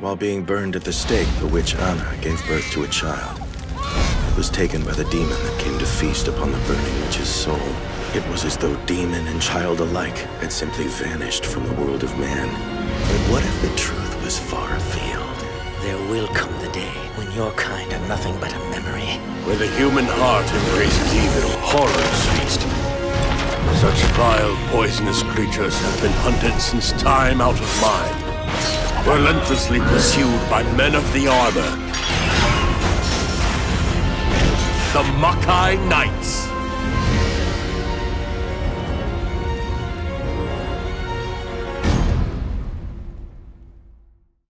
While being burned at the stake, the witch Anna gave birth to a child. It was taken by the demon that came to feast upon the burning witch's soul. It was as though demon and child alike had simply vanished from the world of man. But what if the truth was far afield? There will come the day when your kind are nothing but a memory. Where the human heart embraces evil, horrors feast. Such vile, poisonous creatures have been hunted since time out of mind. Relentlessly pursued by men of the armor. The Makai Knights.